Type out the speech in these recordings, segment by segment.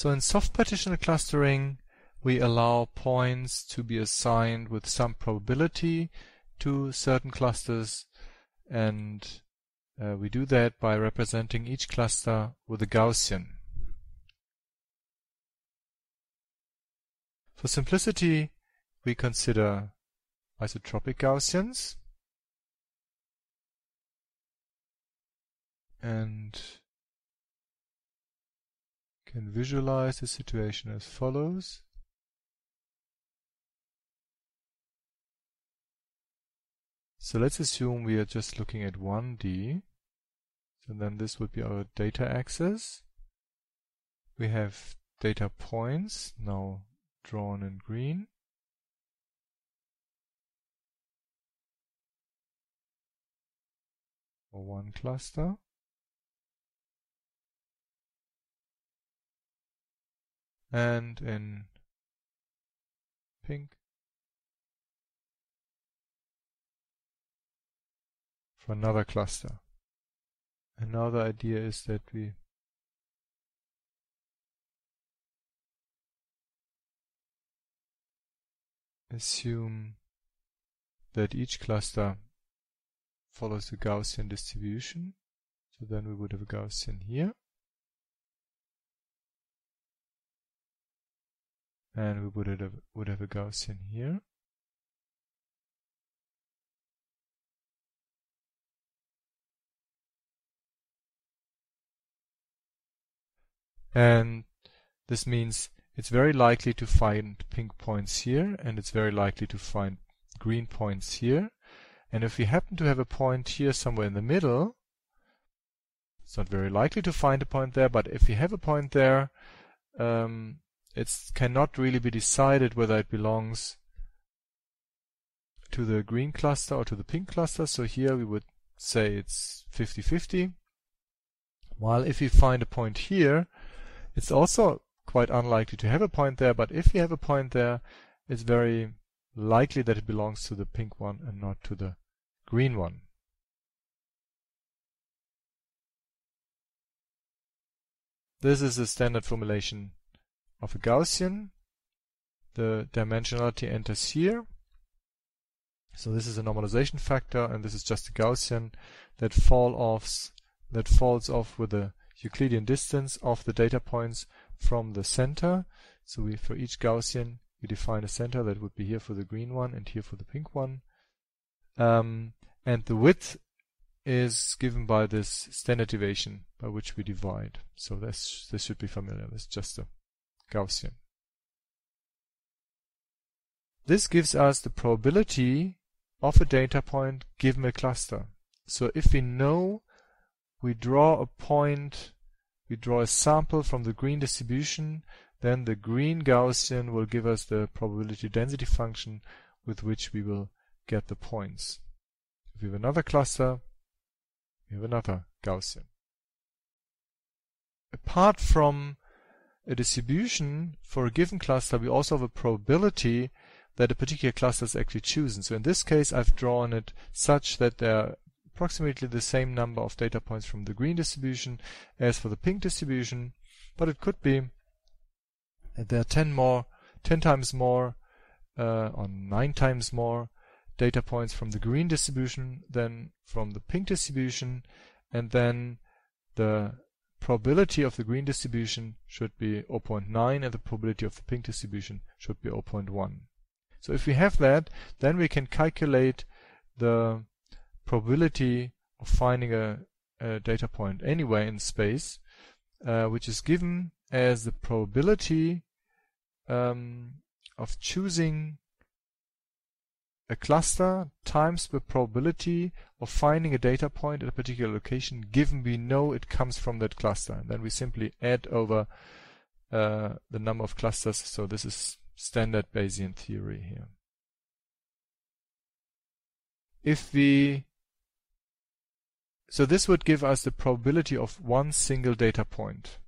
So in soft partition clustering, we allow points to be assigned with some probability to certain clusters and uh, we do that by representing each cluster with a Gaussian. For simplicity, we consider isotropic Gaussians and can visualize the situation as follows. So let's assume we are just looking at 1D. So then this would be our data axis. We have data points, now drawn in green. For one cluster. And in pink for another cluster. Another idea is that we assume that each cluster follows a Gaussian distribution. So then we would have a Gaussian here. And we would have, would have a Gaussian here. And this means it's very likely to find pink points here, and it's very likely to find green points here. And if we happen to have a point here somewhere in the middle, it's not very likely to find a point there, but if we have a point there, um, it cannot really be decided whether it belongs to the green cluster or to the pink cluster. So here we would say it's 50-50. While if we find a point here, it's also quite unlikely to have a point there, but if you have a point there, it's very likely that it belongs to the pink one and not to the green one. This is a standard formulation of a Gaussian. The dimensionality enters here. So this is a normalization factor and this is just a Gaussian that fall offs that falls off with the Euclidean distance of the data points from the center. So we, for each Gaussian, we define a center that would be here for the green one and here for the pink one. Um, and the width is given by this standard deviation by which we divide. So this, this should be familiar. It's just a Gaussian. This gives us the probability of a data point given a cluster. So if we know we draw a point, we draw a sample from the green distribution, then the green Gaussian will give us the probability density function with which we will get the points. If we have another cluster, we have another Gaussian. Apart from a distribution for a given cluster, we also have a probability that a particular cluster is actually chosen. So in this case, I've drawn it such that there are approximately the same number of data points from the green distribution as for the pink distribution, but it could be that there are 10 more, 10 times more, uh, or 9 times more data points from the green distribution than from the pink distribution, and then the probability of the green distribution should be 0.9 and the probability of the pink distribution should be 0.1. So if we have that, then we can calculate the probability of finding a, a data point anywhere in space, uh, which is given as the probability um, of choosing a cluster times the probability of finding a data point at a particular location given we know it comes from that cluster. And then we simply add over uh, the number of clusters. So this is standard Bayesian theory here. If we so this would give us the probability of one single data point.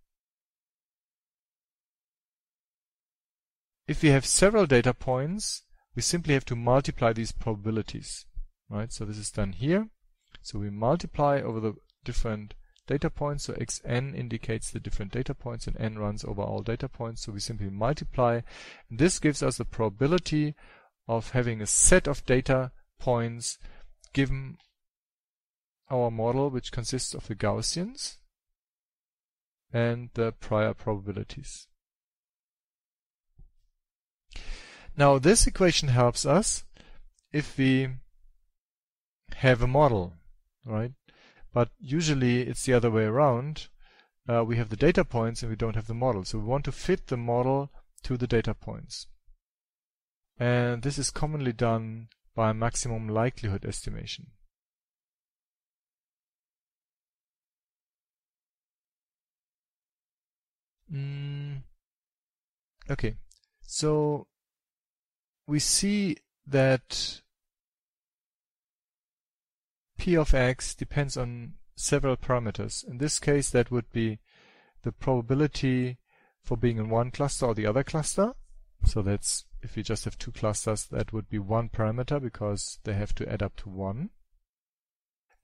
If we have several data points, we simply have to multiply these probabilities. Right? So this is done here. So we multiply over the different data points. So xn indicates the different data points and n runs over all data points. So we simply multiply. And this gives us the probability of having a set of data points given our model, which consists of the Gaussians and the prior probabilities. Now this equation helps us if we have a model, right? But usually it's the other way around. Uh, we have the data points and we don't have the model. So we want to fit the model to the data points. And this is commonly done by maximum likelihood estimation. Mm, okay, so we see that p of x depends on several parameters. In this case, that would be the probability for being in one cluster or the other cluster. So that's if we just have two clusters, that would be one parameter because they have to add up to one.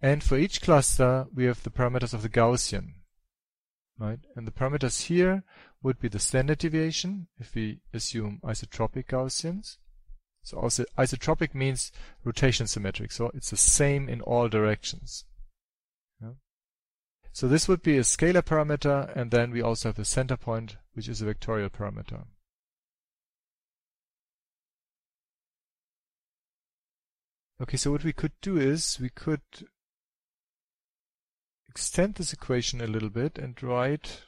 And for each cluster, we have the parameters of the Gaussian right? And the parameters here would be the standard deviation if we assume isotropic Gaussians. So also isotropic means rotation symmetric, so it's the same in all directions. Yeah. So this would be a scalar parameter, and then we also have the center point, which is a vectorial parameter. Okay, so what we could do is we could extend this equation a little bit and write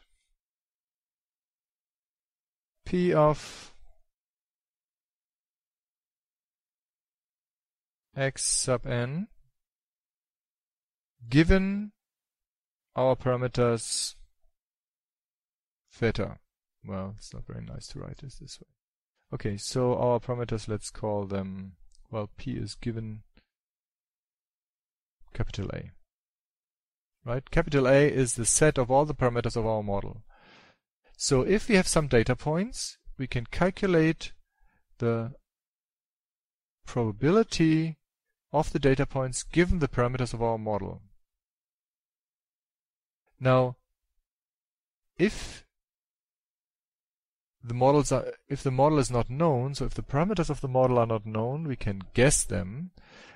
P of x sub n given our parameters theta. Well, it's not very nice to write this this way. Okay, so our parameters, let's call them, well, P is given capital A right? Capital A is the set of all the parameters of our model. So if we have some data points, we can calculate the probability of the data points given the parameters of our model. Now, if the models are, if the model is not known, so if the parameters of the model are not known, we can guess them.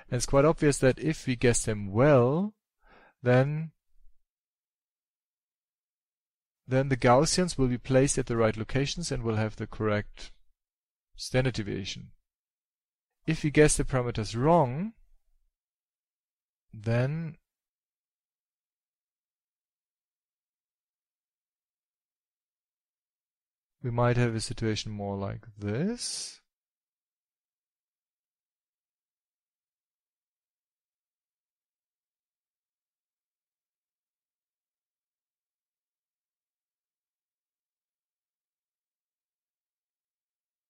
And it's quite obvious that if we guess them well, then then the Gaussians will be placed at the right locations and will have the correct standard deviation. If we guess the parameters wrong, then we might have a situation more like this.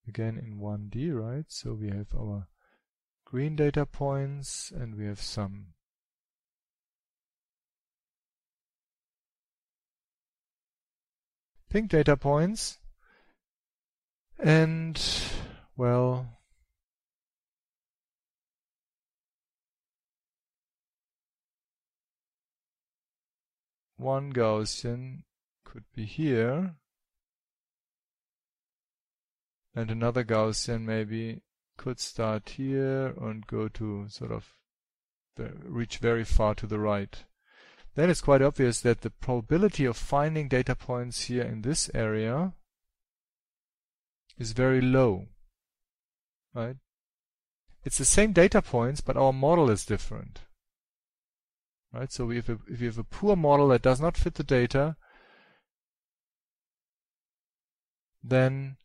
again in 1D, right? So we have our green data points and we have some pink data points. And, well, one Gaussian could be here and another Gaussian maybe could start here and go to sort of reach very far to the right. Then it's quite obvious that the probability of finding data points here in this area is very low. Right? It's the same data points, but our model is different. Right? So if, a, if you have a poor model that does not fit the data, then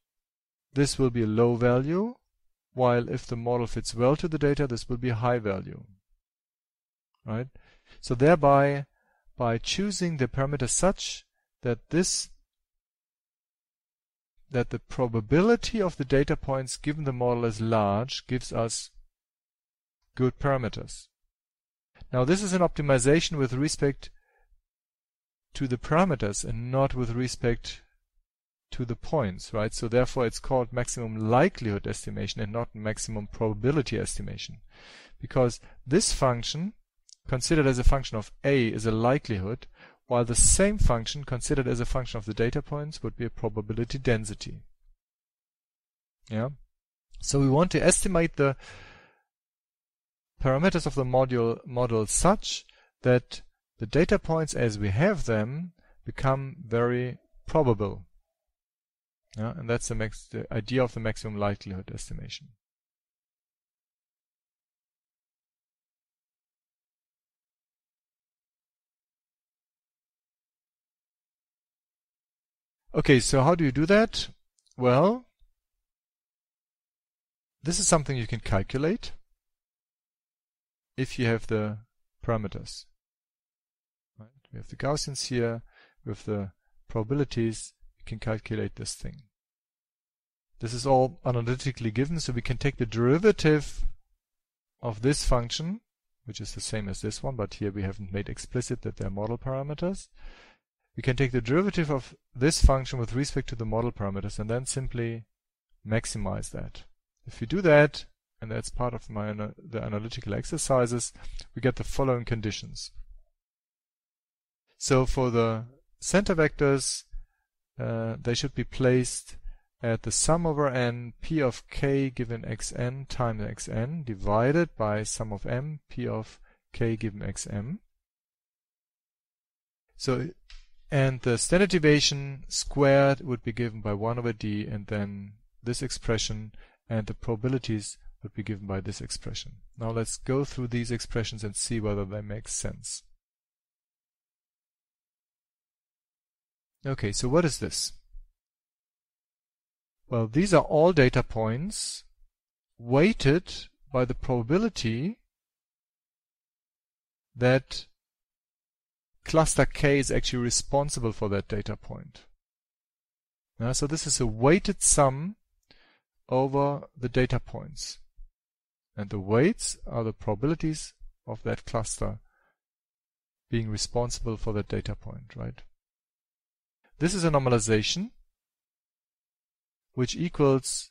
this will be a low value, while if the model fits well to the data, this will be a high value. Right? So thereby, by choosing the parameter such that this that the probability of the data points given the model is large gives us good parameters. Now this is an optimization with respect to the parameters and not with respect to the points, right? So therefore it's called maximum likelihood estimation and not maximum probability estimation. Because this function, considered as a function of A, is a likelihood, while the same function considered as a function of the data points would be a probability density. Yeah. So we want to estimate the parameters of the module model such that the data points as we have them become very probable. Yeah, and that's the, the idea of the maximum likelihood estimation. Okay, so how do you do that? Well, this is something you can calculate if you have the parameters. Right? We have the Gaussians here with the probabilities. You can calculate this thing. This is all analytically given, so we can take the derivative of this function, which is the same as this one, but here we haven't made explicit that they're model parameters. We can take the derivative of this function with respect to the model parameters and then simply maximize that. If we do that, and that's part of my the analytical exercises, we get the following conditions. So for the center vectors, uh, they should be placed at the sum over n p of k given xn times xn divided by sum of m p of k given xm. So and the standard deviation squared would be given by 1 over d and then this expression and the probabilities would be given by this expression. Now let's go through these expressions and see whether they make sense. Okay, so what is this? Well, these are all data points weighted by the probability that cluster K is actually responsible for that data point. Yeah, so this is a weighted sum over the data points. And the weights are the probabilities of that cluster being responsible for that data point, right? This is a normalization which equals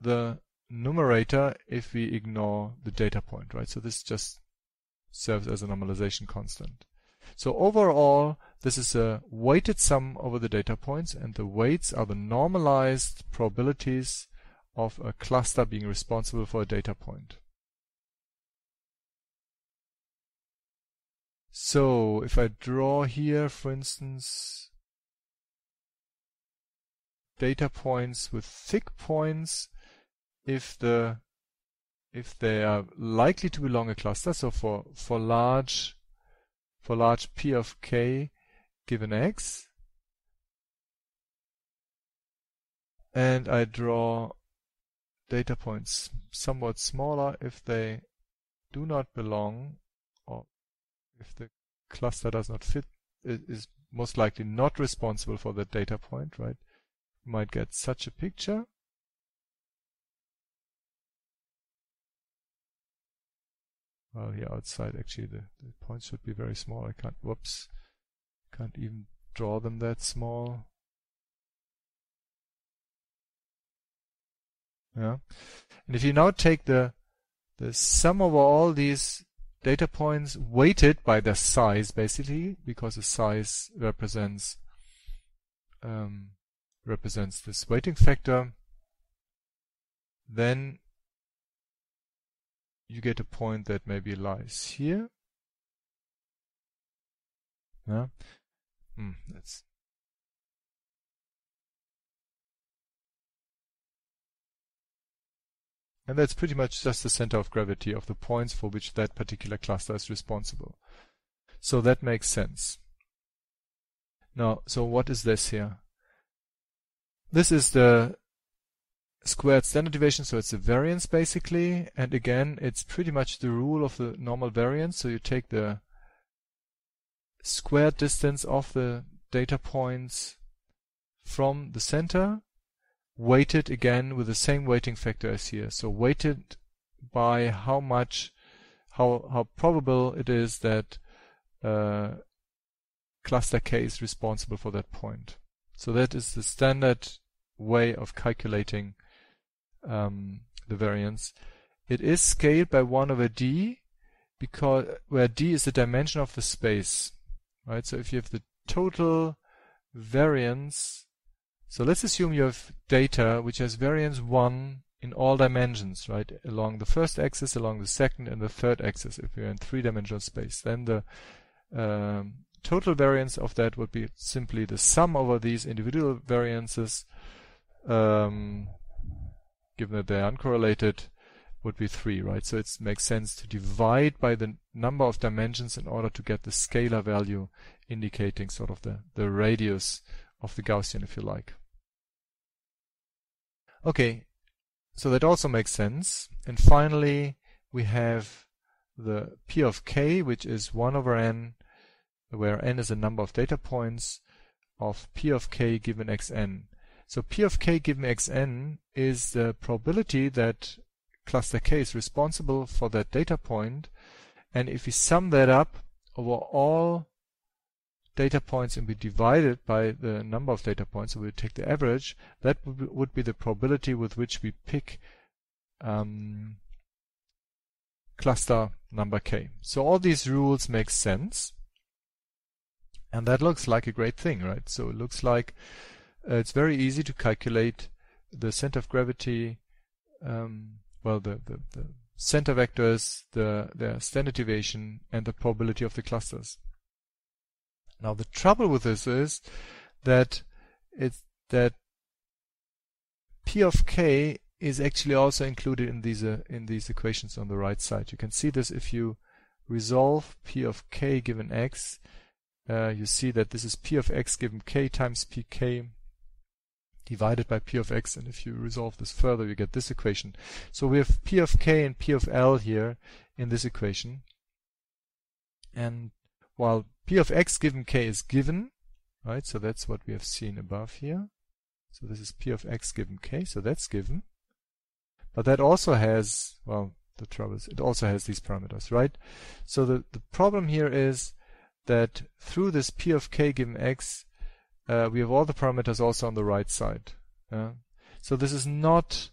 the numerator if we ignore the data point, right? So this just serves as a normalization constant. So overall, this is a weighted sum over the data points, and the weights are the normalized probabilities of a cluster being responsible for a data point. So if I draw here, for instance, data points with thick points, if the if they are likely to belong a cluster, so for for large for large P of k given x. And I draw data points somewhat smaller if they do not belong or if the cluster does not fit it is most likely not responsible for that data point, right? You might get such a picture. Well, here outside actually the, the points should be very small. I can't, whoops, can't even draw them that small. Yeah. And if you now take the the sum over all these data points weighted by their size, basically, because the size represents um, represents this weighting factor, then you get a point that maybe lies here. Yeah. Hmm, that's And that's pretty much just the center of gravity of the points for which that particular cluster is responsible. So that makes sense. Now, so what is this here? This is the squared standard deviation, so it's a variance basically. And again, it's pretty much the rule of the normal variance. So you take the squared distance of the data points from the center, weighted again with the same weighting factor as here. So weighted by how much, how, how probable it is that uh, cluster K is responsible for that point. So that is the standard way of calculating um, the variance. It is scaled by 1 over d because where d is the dimension of the space. right? So if you have the total variance, so let's assume you have data which has variance 1 in all dimensions, right? Along the first axis, along the second and the third axis, if you're in three-dimensional space. Then the um, total variance of that would be simply the sum over these individual variances, um, given that they're uncorrelated, would be 3, right? So it makes sense to divide by the number of dimensions in order to get the scalar value indicating sort of the, the radius of the Gaussian, if you like. Okay, so that also makes sense. And finally, we have the P of k, which is 1 over n, where n is a number of data points of P of k given xn. So P of k given xn is the probability that cluster K is responsible for that data point. And if we sum that up over all data points and we divide it by the number of data points, so we take the average, that would be the probability with which we pick um, cluster number k. So all these rules make sense. And that looks like a great thing, right? So it looks like uh, it's very easy to calculate the center of gravity um, well, the, the, the center vectors, the, standard deviation, and the probability of the clusters. Now the trouble with this is that it's that P of k is actually also included in these uh, in these equations on the right side. You can see this if you resolve P of k given x. Uh, you see that this is P of x given k times pk divided by p of x. And if you resolve this further, you get this equation. So we have p of k and p of l here in this equation. And while p of x given k is given, right? So that's what we have seen above here. So this is p of x given k, so that's given. But that also has, well, the trouble is it also has these parameters, right? So the, the problem here is that through this p of k given x, uh, we have all the parameters also on the right side. Yeah? So this is not,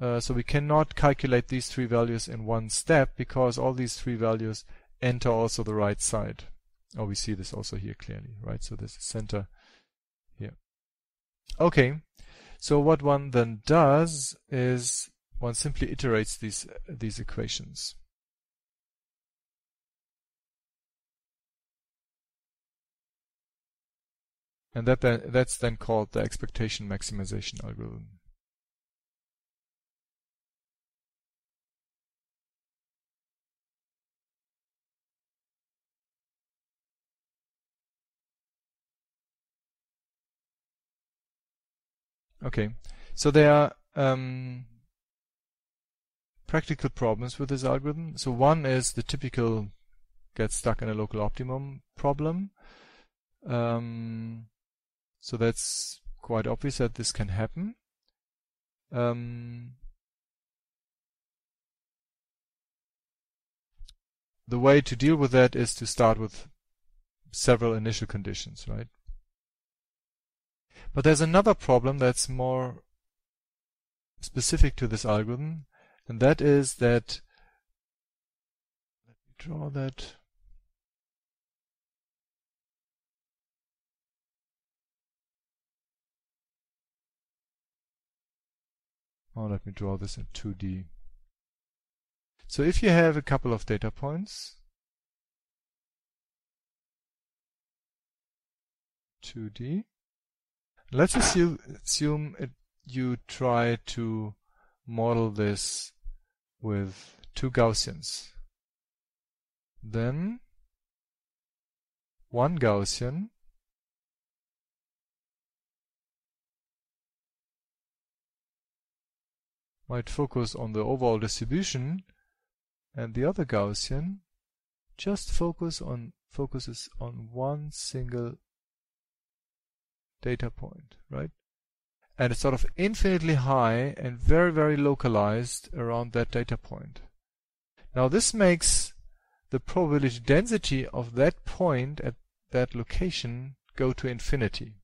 uh, so we cannot calculate these three values in one step because all these three values enter also the right side. Oh, we see this also here clearly, right? So this is center here. Okay, so what one then does is one simply iterates these these equations. And that that's then called the expectation maximization algorithm. Okay, so there are um, practical problems with this algorithm. So one is the typical get stuck in a local optimum problem. Um, so that's quite obvious that this can happen. Um, the way to deal with that is to start with several initial conditions, right? But there's another problem that's more specific to this algorithm, and that is that let me draw that Oh, let me draw this in 2D. So if you have a couple of data points, 2D, let's assume, assume it, you try to model this with two Gaussians. Then one Gaussian might focus on the overall distribution and the other Gaussian just focus on focuses on one single data point, right? And it's sort of infinitely high and very, very localized around that data point. Now this makes the probability density of that point at that location go to infinity,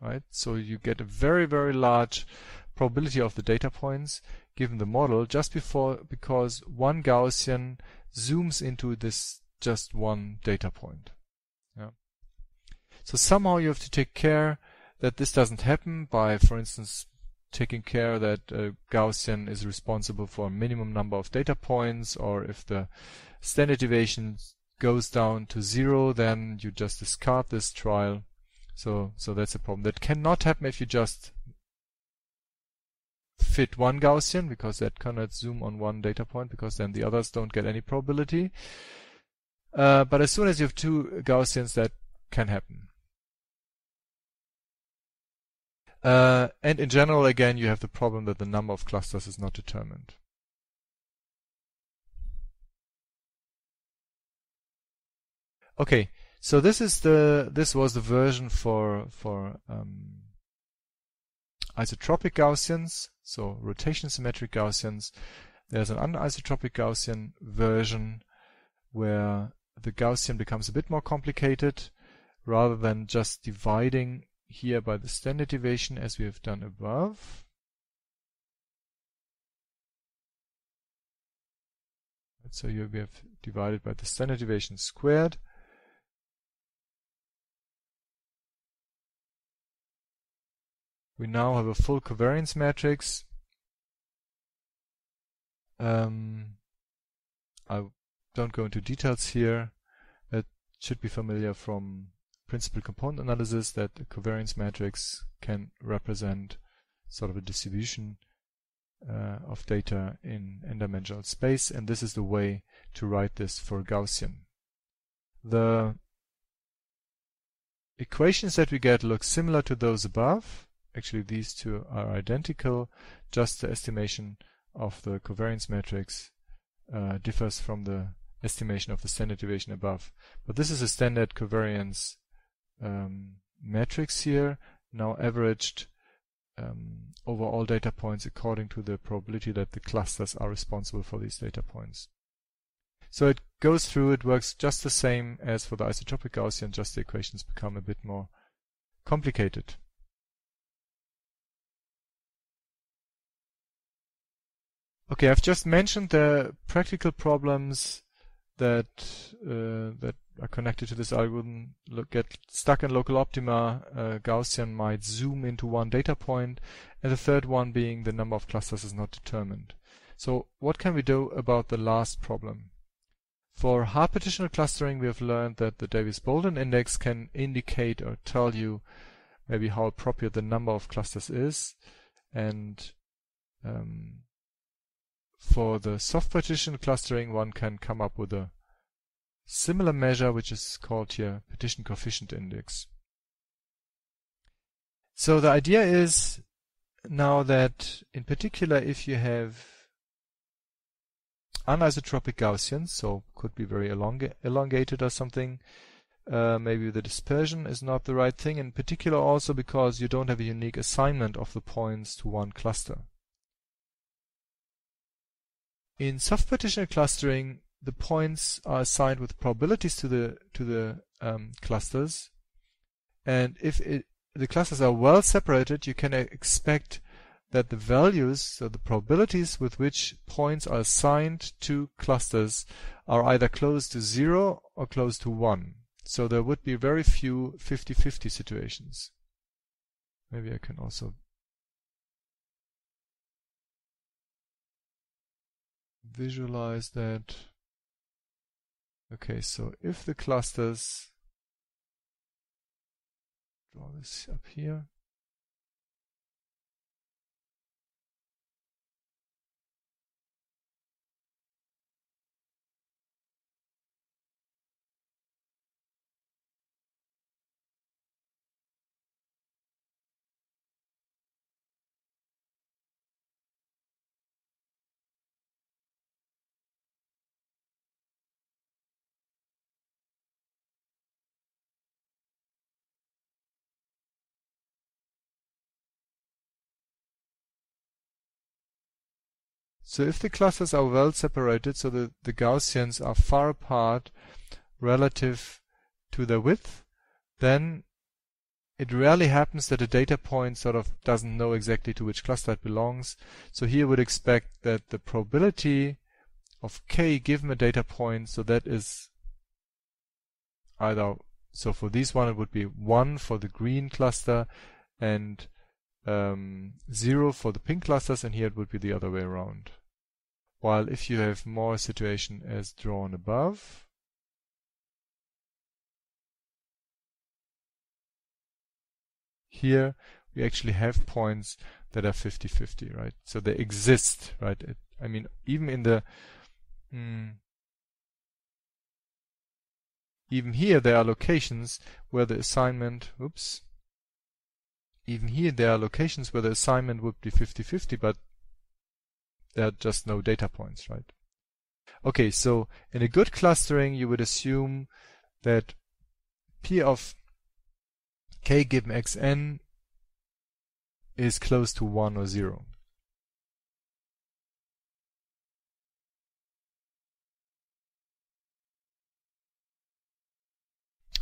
right? So you get a very, very large probability of the data points given the model just before because one Gaussian zooms into this just one data point. So somehow you have to take care that this doesn't happen by, for instance, taking care that Gaussian is responsible for a minimum number of data points, or if the standard deviation goes down to zero, then you just discard this trial. So, so that's a problem. That cannot happen if you just fit one Gaussian, because that cannot zoom on one data point, because then the others don't get any probability. Uh, but as soon as you have two Gaussians, that can happen. Uh, and in general, again, you have the problem that the number of clusters is not determined. Okay, so this is the this was the version for for um, isotropic Gaussians, so rotation symmetric Gaussians. There's an anisotropic Gaussian version where the Gaussian becomes a bit more complicated. Rather than just dividing here by the standard deviation as we have done above. So here we have divided by the standard deviation squared. We now have a full covariance matrix. Um, I don't go into details here. It should be familiar from principal component analysis that a covariance matrix can represent sort of a distribution uh, of data in n-dimensional space, and this is the way to write this for Gaussian. The equations that we get look similar to those above. Actually, these two are identical, just the estimation of the covariance matrix uh, differs from the estimation of the standard deviation above. But this is a standard covariance um, matrix here, now averaged um, over all data points according to the probability that the clusters are responsible for these data points. So it goes through, it works just the same as for the isotropic Gaussian, just the equations become a bit more complicated. Okay, I've just mentioned the practical problems that uh, that are connected to this algorithm look, get stuck in local optima, uh, Gaussian might zoom into one data point, and the third one being the number of clusters is not determined. So what can we do about the last problem? For hard partitional clustering, we have learned that the Davies-Bouldin index can indicate or tell you maybe how appropriate the number of clusters is, and um, for the soft partition clustering, one can come up with a similar measure, which is called here partition coefficient index. So the idea is now that in particular if you have anisotropic Gaussians, so could be very elonga elongated or something, uh, maybe the dispersion is not the right thing, in particular also because you don't have a unique assignment of the points to one cluster. In soft partition clustering, the points are assigned with probabilities to the to the um, clusters, and if it, the clusters are well separated, you can expect that the values, so the probabilities with which points are assigned to clusters, are either close to zero or close to one. So there would be very few 50-50 situations. Maybe I can also visualize that. Okay, so if the clusters, draw this up here. So if the clusters are well separated, so the, the Gaussians are far apart relative to their width, then it rarely happens that a data point sort of doesn't know exactly to which cluster it belongs. So here would expect that the probability of k given a data point, so that is either so for this one it would be 1 for the green cluster and um, 0 for the pink clusters and here it would be the other way around. While if you have more situation as drawn above, here we actually have points that are 50-50, right? So they exist, right? It, I mean, even in the mm, even here there are locations where the assignment, oops, even here there are locations where the assignment would be 50-50, but there are just no data points, right? Okay, so in a good clustering, you would assume that P of k given xn is close to 1 or 0.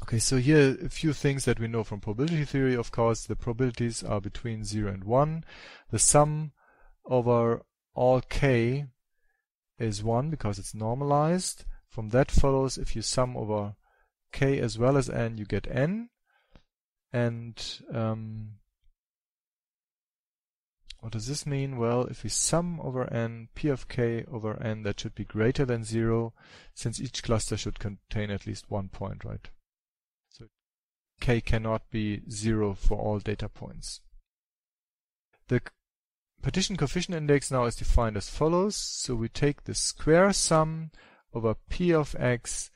Okay, so here a few things that we know from probability theory. Of course, the probabilities are between 0 and 1. The sum over all k is 1 because it's normalized. From that follows if you sum over k as well as n, you get n. And um, what does this mean? Well, if we sum over n, p of k over n, that should be greater than 0, since each cluster should contain at least one point, right? So k cannot be 0 for all data points. The partition coefficient index now is defined as follows. So we take the square sum over p of x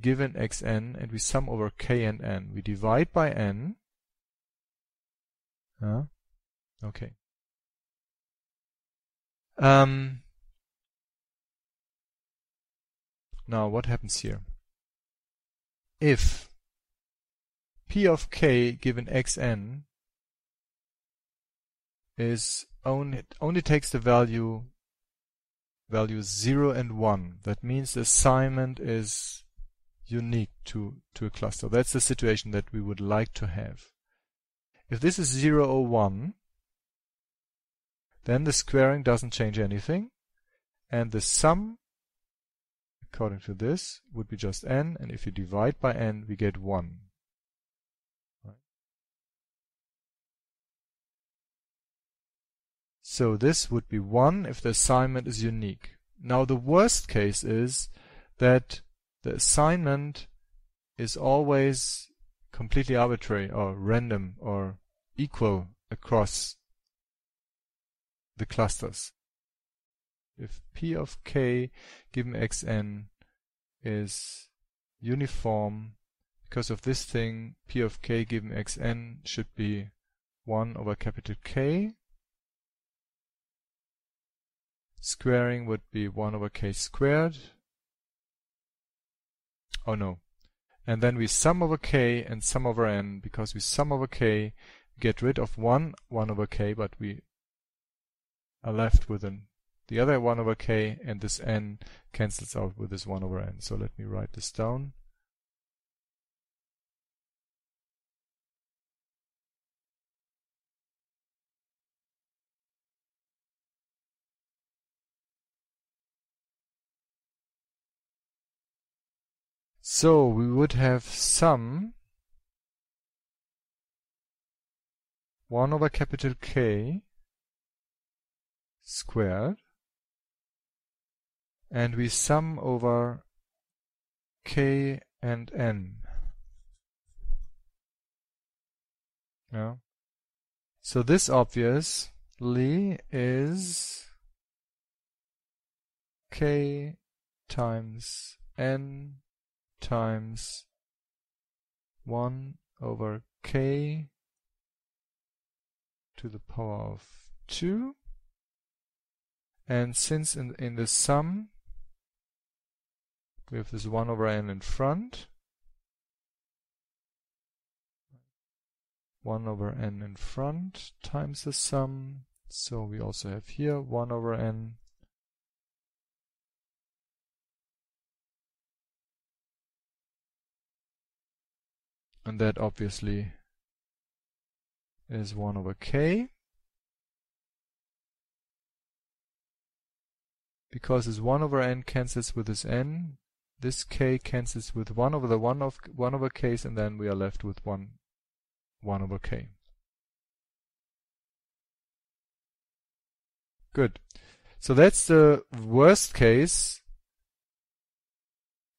given xn and we sum over k and n. We divide by n. Uh, okay. Um, now what happens here? If p of k given xn is only only takes the value values 0 and 1. That means the assignment is unique to, to a cluster. That's the situation that we would like to have. If this is 0 or 1, then the squaring doesn't change anything, and the sum, according to this, would be just n, and if you divide by n, we get 1. So this would be 1 if the assignment is unique. Now the worst case is that the assignment is always completely arbitrary or random or equal across the clusters. If p of k given xn is uniform because of this thing, p of k given xn should be 1 over capital K Squaring would be 1 over k squared. Oh no. And then we sum over k and sum over n. Because we sum over k, get rid of 1, 1 over k, but we are left with an, the other 1 over k, and this n cancels out with this 1 over n. So let me write this down. So we would have sum 1 over capital K squared and we sum over K and N. Yeah. So this obviously is K times N times 1 over k to the power of 2 and since in, in the sum we have this 1 over n in front 1 over n in front times the sum. So we also have here 1 over n and that obviously is 1 over k. Because this 1 over n cancels with this n, this k cancels with 1 over the 1 of 1 over k's and then we are left with 1 1 over k. Good. So that's the worst case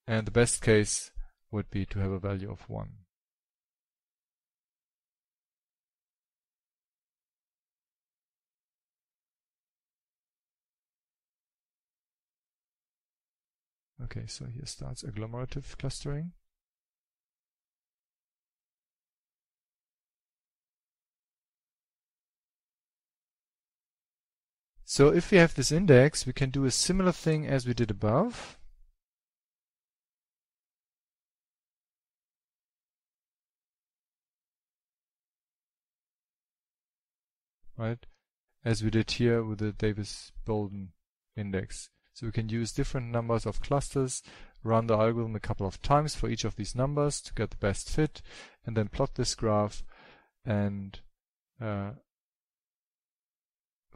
and the best case would be to have a value of 1. Okay, so here starts agglomerative clustering. So if we have this index, we can do a similar thing as we did above. Right? As we did here with the Davies-Bouldin index. So we can use different numbers of clusters, run the algorithm a couple of times for each of these numbers to get the best fit, and then plot this graph and uh,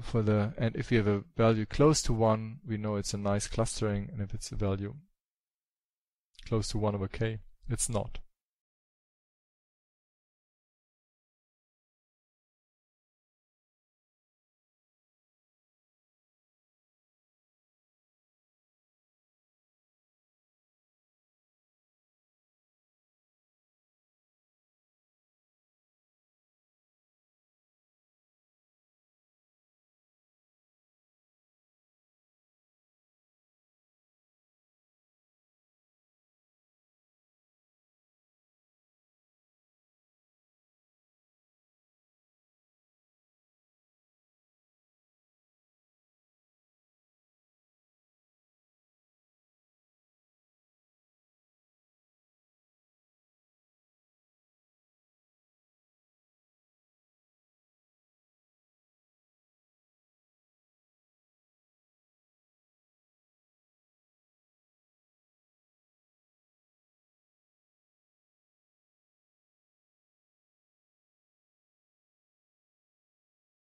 for the and if we have a value close to 1 we know it's a nice clustering and if it's a value close to 1 over k it's not